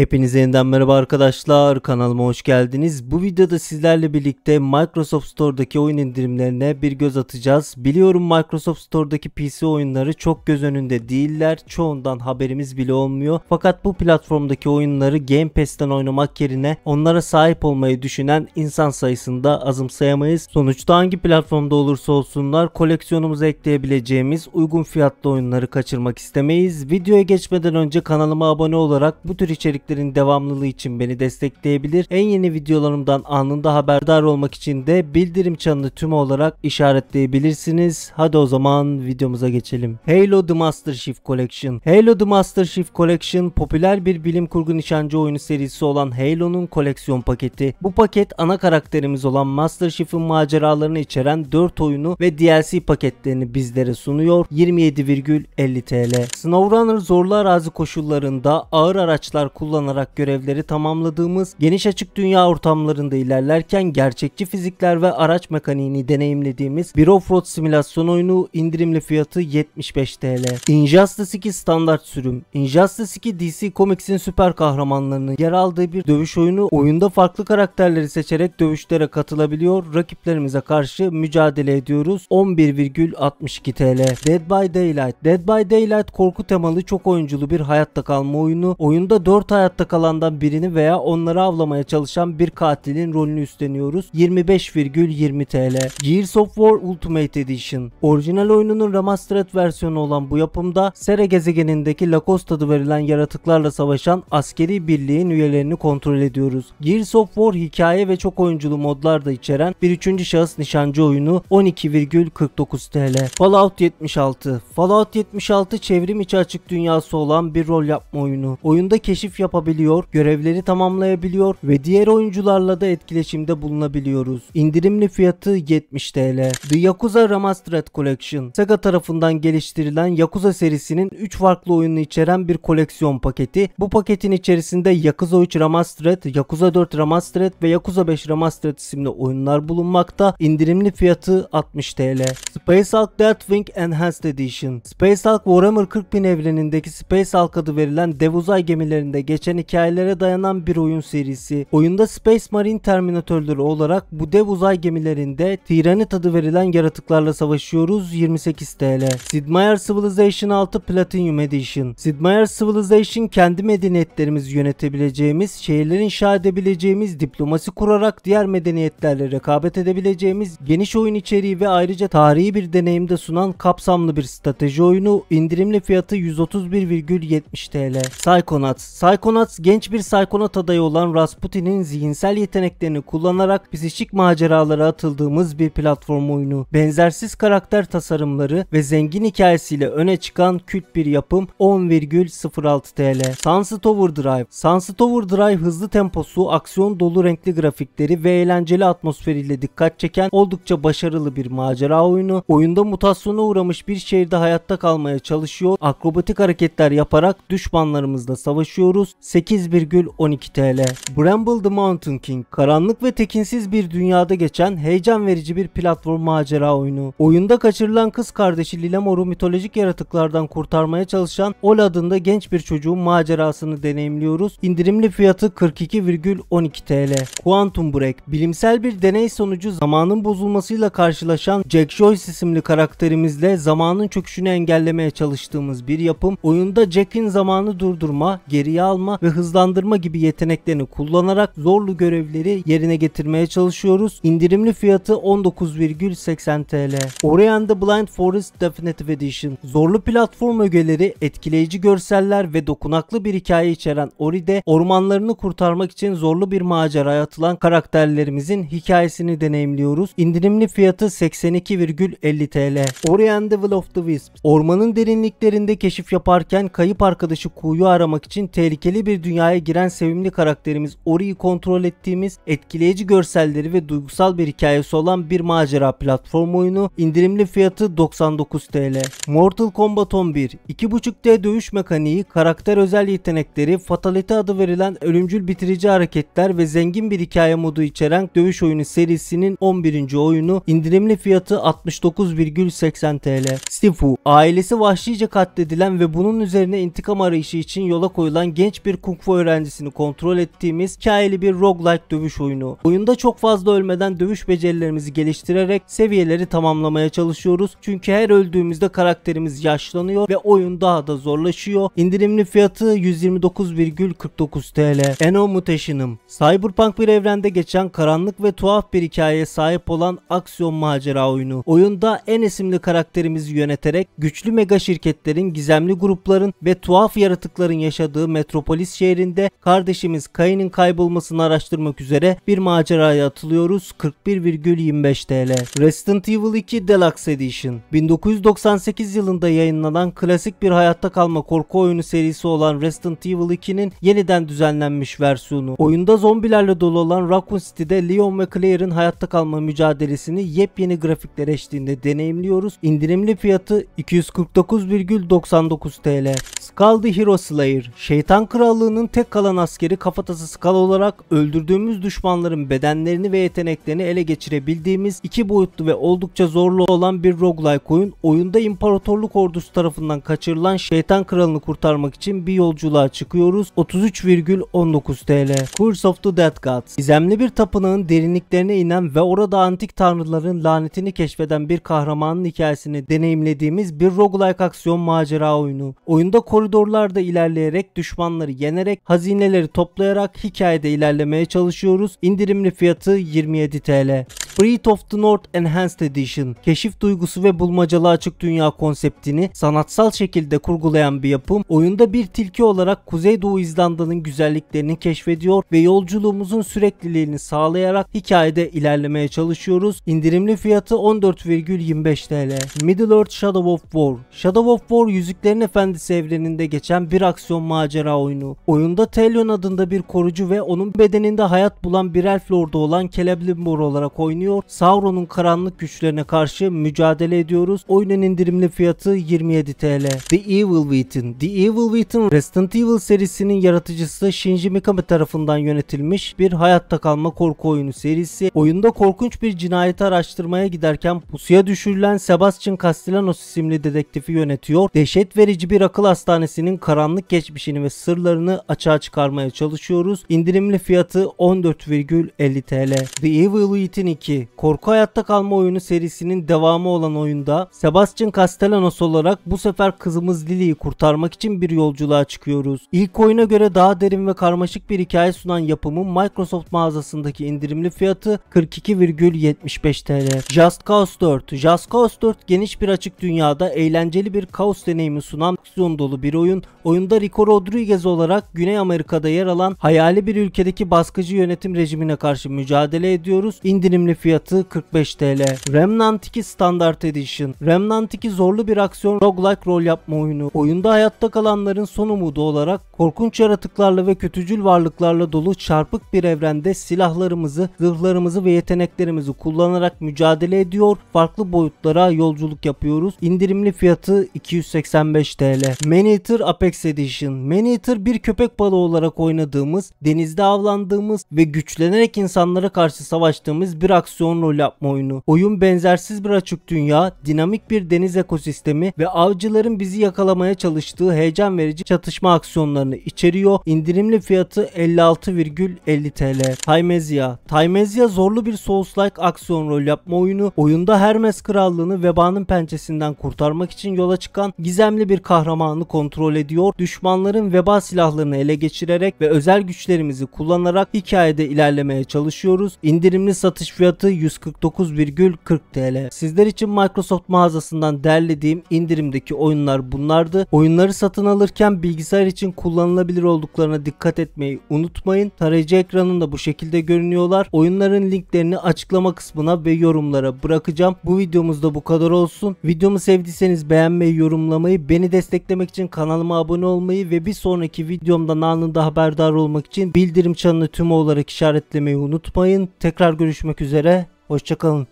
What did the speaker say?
Hepinize yeniden merhaba arkadaşlar kanalıma hoş geldiniz. Bu videoda sizlerle birlikte Microsoft Store'daki oyun indirimlerine bir göz atacağız. Biliyorum Microsoft Store'daki PC oyunları çok göz önünde değiller. Çoğundan haberimiz bile olmuyor. Fakat bu platformdaki oyunları Game Pass'ten oynamak yerine onlara sahip olmayı düşünen insan sayısını da azımsayamayız. Sonuçta hangi platformda olursa olsunlar koleksiyonumuza ekleyebileceğimiz uygun fiyatlı oyunları kaçırmak istemeyiz. Videoya geçmeden önce kanalıma abone olarak bu tür içerikleri içeriklerin devamlılığı için beni destekleyebilir. En yeni videolarımdan anında haberdar olmak için de bildirim çanını tüm olarak işaretleyebilirsiniz. Hadi o zaman videomuza geçelim. Halo The Master Chief Collection Halo The Master Chief Collection popüler bir bilim kurgu nişancı oyunu serisi olan Halo'nun koleksiyon paketi. Bu paket ana karakterimiz olan Master Chief'in maceralarını içeren 4 oyunu ve DLC paketlerini bizlere sunuyor. 27,50 TL. SnowRunner zorlu arazi koşullarında ağır araçlar kullanarak kullanarak görevleri tamamladığımız geniş açık dünya ortamlarında ilerlerken gerçekçi fizikler ve araç mekaniğini deneyimlediğimiz bir offroad simülasyon oyunu indirimli fiyatı 75 TL. Injustice 2 standart sürüm. Injustice 2 DC Comics'in süper kahramanlarının yer aldığı bir dövüş oyunu. Oyunda farklı karakterleri seçerek dövüşlere katılabiliyor. Rakiplerimize karşı mücadele ediyoruz. 11,62 TL. Dead by Daylight. Dead by Daylight korku temalı çok oyunculu bir hayatta kalma oyunu. Oyunda 4 hayat hayatta kalandan birini veya onları avlamaya çalışan bir katilin rolünü üstleniyoruz. 25,20 TL. Gears of War Ultimate Edition. Orijinal oyununun remastered versiyonu olan bu yapımda Sere gezegenindeki Lacoste adı verilen yaratıklarla savaşan askeri birliğin üyelerini kontrol ediyoruz. Gears of War hikaye ve çok oyunculu modlar da içeren bir üçüncü şahıs nişancı oyunu 12,49 TL. Fallout 76. Fallout 76 çevrim içi açık dünyası olan bir rol yapma oyunu. Oyunda keşif yapabiliyoruz yapabiliyor, görevleri tamamlayabiliyor ve diğer oyuncularla da etkileşimde bulunabiliyoruz. İndirimli fiyatı 70 TL. The Yakuza Remastered Collection Sega tarafından geliştirilen Yakuza serisinin 3 farklı oyunu içeren bir koleksiyon paketi. Bu paketin içerisinde Yakuza 3 Remastered, Yakuza 4 Remastered ve Yakuza 5 Remastered isimli oyunlar bulunmakta. İndirimli fiyatı 60 TL. Space Hulk Deathwing Enhanced Edition Space Hulk Warhammer 40.000 evrenindeki Space Hulk adı verilen dev uzay gemilerinde geçen geçen hikayelere dayanan bir oyun serisi. Oyunda Space Marine Terminatörleri olarak bu dev uzay gemilerinde Tyranid adı verilen yaratıklarla savaşıyoruz 28 TL. Sid Meier Civilization 6 Platinum Edition Sid Meier Civilization kendi medeniyetlerimizi yönetebileceğimiz, şehirler inşa edebileceğimiz, diplomasi kurarak diğer medeniyetlerle rekabet edebileceğimiz geniş oyun içeriği ve ayrıca tarihi bir deneyimde sunan kapsamlı bir strateji oyunu indirimli fiyatı 131,70 TL. Psychonauts Psychonauts Psychonauts genç bir Psychonaut adayı olan Rasputin'in zihinsel yeteneklerini kullanarak psikik maceralara atıldığımız bir platform oyunu. Benzersiz karakter tasarımları ve zengin hikayesiyle öne çıkan kült bir yapım 10,06 TL. Sunset Overdrive Sunset Overdrive hızlı temposu, aksiyon dolu renkli grafikleri ve eğlenceli atmosferiyle dikkat çeken oldukça başarılı bir macera oyunu. Oyunda mutasyona uğramış bir şehirde hayatta kalmaya çalışıyor, akrobatik hareketler yaparak düşmanlarımızla savaşıyoruz. 8,12 TL. Bramble the Mountain King karanlık ve tekinsiz bir dünyada geçen heyecan verici bir platform macera oyunu. Oyunda kaçırılan kız kardeşi Lilamor'u mitolojik yaratıklardan kurtarmaya çalışan Ol adında genç bir çocuğun macerasını deneyimliyoruz. İndirimli fiyatı 42,12 TL. Quantum Break bilimsel bir deney sonucu zamanın bozulmasıyla karşılaşan Jack Joyce isimli karakterimizle zamanın çöküşünü engellemeye çalıştığımız bir yapım. Oyunda Jack'in zamanı durdurma, geriye alma ve hızlandırma gibi yeteneklerini kullanarak zorlu görevleri yerine getirmeye çalışıyoruz. İndirimli fiyatı 19,80 TL. Ori the Blind Forest Definitive Edition Zorlu platform ögeleri, etkileyici görseller ve dokunaklı bir hikaye içeren Ori'de ormanlarını kurtarmak için zorlu bir maceraya atılan karakterlerimizin hikayesini deneyimliyoruz. İndirimli fiyatı 82,50 TL. Ori the Will of the Wisps Ormanın derinliklerinde keşif yaparken kayıp arkadaşı Ku'yu aramak için tehlikeli bir dünyaya giren sevimli karakterimiz Ori'yi kontrol ettiğimiz etkileyici görselleri ve duygusal bir hikayesi olan bir macera platform oyunu. indirimli fiyatı 99 TL. Mortal Kombat 11 2.5D dövüş mekaniği, karakter özel yetenekleri, Fatality adı verilen ölümcül bitirici hareketler ve zengin bir hikaye modu içeren dövüş oyunu serisinin 11. oyunu. indirimli fiyatı 69,80 TL. Sifu ailesi vahşice katledilen ve bunun üzerine intikam arayışı için yola koyulan genç bir bir kung fu öğrencisini kontrol ettiğimiz hikayeli bir roguelike dövüş oyunu. Oyunda çok fazla ölmeden dövüş becerilerimizi geliştirerek seviyeleri tamamlamaya çalışıyoruz. Çünkü her öldüğümüzde karakterimiz yaşlanıyor ve oyun daha da zorlaşıyor. İndirimli fiyatı 129,49 TL. Eno Mutation'ım. Cyberpunk bir evrende geçen karanlık ve tuhaf bir hikayeye sahip olan aksiyon macera oyunu. Oyunda en isimli karakterimizi yöneterek güçlü mega şirketlerin, gizemli grupların ve tuhaf yaratıkların yaşadığı Metropolis şehrinde kardeşimiz Kain'in kaybolmasını araştırmak üzere bir maceraya atılıyoruz. 41,25 TL. Resident Evil 2 Deluxe Edition. 1998 yılında yayınlanan klasik bir hayatta kalma korku oyunu serisi olan Resident Evil 2'nin yeniden düzenlenmiş versiyonu. Oyunda zombilerle dolu olan Raccoon City'de Leon ve Claire'in hayatta kalma mücadelesini yepyeni grafikler eşliğinde deneyimliyoruz. İndirimli fiyatı 249,99 TL. Skull Hero Slayer. Şeytan Krallığı'nın tek kalan askeri kafatası Skull olarak öldürdüğümüz düşmanların bedenlerini ve yeteneklerini ele geçirebildiğimiz iki boyutlu ve oldukça zorlu olan bir roguelike oyun. Oyunda imparatorluk ordusu tarafından kaçırılan şeytan kralını kurtarmak için bir yolculuğa çıkıyoruz. 33,19 TL. Curse of the Dead Gods. Gizemli bir tapınağın derinliklerine inen ve orada antik tanrıların lanetini keşfeden bir kahramanın hikayesini deneyimlediğimiz bir roguelike aksiyon macera oyunu. Oyunda koridorlarda ilerleyerek düşmanları yenerek hazineleri toplayarak hikayede ilerlemeye çalışıyoruz. İndirimli fiyatı 27 TL. Spirit of the North Enhanced Edition keşif duygusu ve bulmacalı açık dünya konseptini sanatsal şekilde kurgulayan bir yapım. Oyunda bir tilki olarak Kuzeydoğu İzlanda'nın güzelliklerini keşfediyor ve yolculuğumuzun sürekliliğini sağlayarak hikayede ilerlemeye çalışıyoruz. İndirimli fiyatı 14,25 TL. Middle Earth Shadow of War Shadow of War Yüzüklerin Efendisi evreninde geçen bir aksiyon macera oyunu. Oyunda Talion adında bir korucu ve onun bedeninde hayat bulan bir elf lordu olan Celebrimbor olarak oynuyor. Sauron'un karanlık güçlerine karşı mücadele ediyoruz. Oyunun indirimli fiyatı 27 TL. The Evil Within The Evil Within Resident Evil serisinin yaratıcısı Shinji Mikami tarafından yönetilmiş bir hayatta kalma korku oyunu serisi. Oyunda korkunç bir cinayeti araştırmaya giderken pusuya düşürülen Sebastian Castellanos isimli dedektifi yönetiyor. Dehşet verici bir akıl hastanesinin karanlık geçmişini ve sırlarını açığa çıkarmaya çalışıyoruz. İndirimli fiyatı 14,50 TL. The Evil Within 2 Korku Hayatta Kalma oyunu serisinin devamı olan oyunda Sebastian Castellanos olarak bu sefer kızımız Lily'yi kurtarmak için bir yolculuğa çıkıyoruz. İlk oyuna göre daha derin ve karmaşık bir hikaye sunan yapımın Microsoft mağazasındaki indirimli fiyatı 42,75 TL. Just Cause 4 Just Cause 4 geniş bir açık dünyada eğlenceli bir kaos deneyimi sunan aksiyon dolu bir oyun. Oyunda Rico Rodriguez olarak Güney Amerika'da yer alan hayali bir ülkedeki baskıcı yönetim rejimine karşı mücadele ediyoruz. İndirimli fiyatı 45 TL. Remnant 2 Standard Edition Remnant 2 zorlu bir aksiyon roguelike rol yapma oyunu. Oyunda hayatta kalanların son umudu olarak korkunç yaratıklarla ve kötücül varlıklarla dolu çarpık bir evrende silahlarımızı, zırhlarımızı ve yeteneklerimizi kullanarak mücadele ediyor. Farklı boyutlara yolculuk yapıyoruz. İndirimli fiyatı 285 TL. Maneater Apex Edition Maneater bir köpek balığı olarak oynadığımız, denizde avlandığımız ve güçlenerek insanlara karşı savaştığımız bir aksiyon rol yapma oyunu. Oyun benzersiz bir açık dünya, dinamik bir deniz ekosistemi ve avcıların bizi yakalamaya çalıştığı heyecan verici çatışma aksiyonlarını içeriyor. İndirimli fiyatı 56,50 TL. Timezia Timezia zorlu bir Souls-like aksiyon rol yapma oyunu. Oyunda Hermes krallığını vebanın pençesinden kurtarmak için yola çıkan gizemli bir kahramanı kontrol ediyor. Düşmanların veba silahlarını ele geçirerek ve özel güçlerimizi kullanarak hikayede ilerlemeye çalışıyoruz. İndirimli satış fiyatı 149,40 TL. Sizler için Microsoft mağazasından derlediğim indirimdeki oyunlar bunlardı. Oyunları satın alırken bilgisayar için kullanılabilir olduklarına dikkat etmeyi unutmayın. Tarayıcı ekranında bu şekilde görünüyorlar. Oyunların linklerini açıklama kısmına ve yorumlara bırakacağım. Bu videomuzda bu kadar olsun. Videomu sevdiyseniz beğenmeyi, yorumlamayı, beni desteklemek için kanalıma abone olmayı ve bir sonraki videomdan anında haberdar olmak için bildirim çanını tüm olarak işaretlemeyi unutmayın. Tekrar görüşmek üzere. Hoşçakalın.